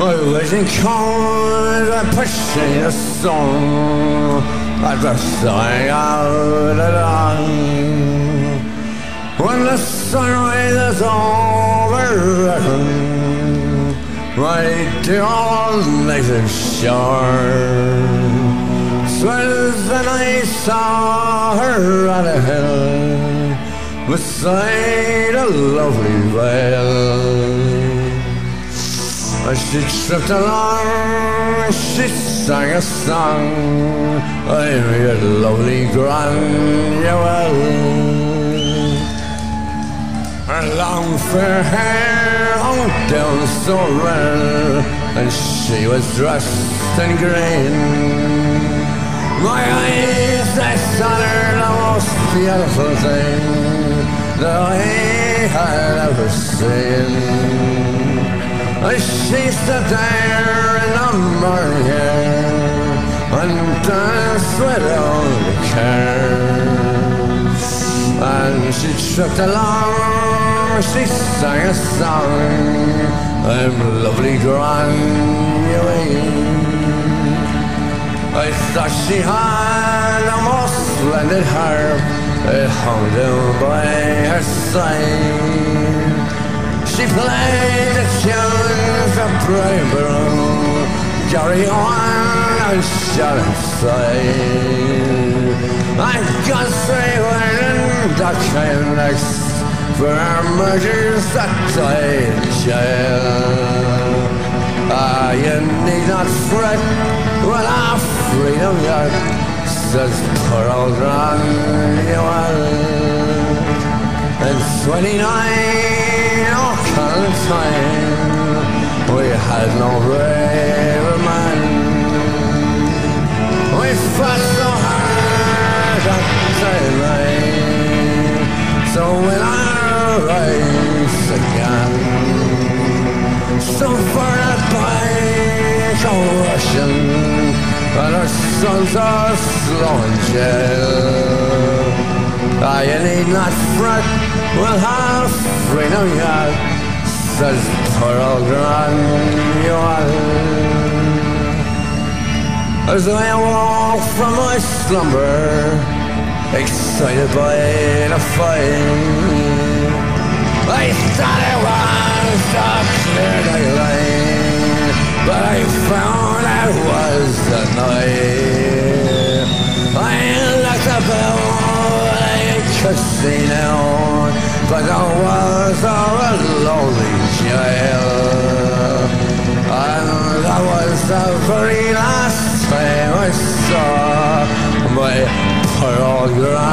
I was in cold, I pushing a song the side of the dawn. When the sunrise is over, right to all nice and Swells and I saw her on a hill beside a lovely vale. She tripped along, she sang a song. I'm your lovely Granuaile. Her long fair hair hung down so well, and she was dressed in green. My eyes, they her the most beautiful thing that I had ever seen. She stood there in the morning and danced without a care. And she tripped along, she sang a song, I'm lovely Granuaile. I thought she had a most splendid harp, it hung down by her side. She played the tunes of Bravery, carry on and shall inside. I've got three women that came next for murders that died in jail. Ah, you need not fret when our freedom yet says poor old Granuaile. And 29 all time we had no braver are in jail. I need not fret, we'll have freedom yet, says poor old Granuaile. As I walk from my slumber, excited by the fight, I thought it was a clear daylight, casino, but there was a lonely jail. And that was the very last time I saw my Granuaile.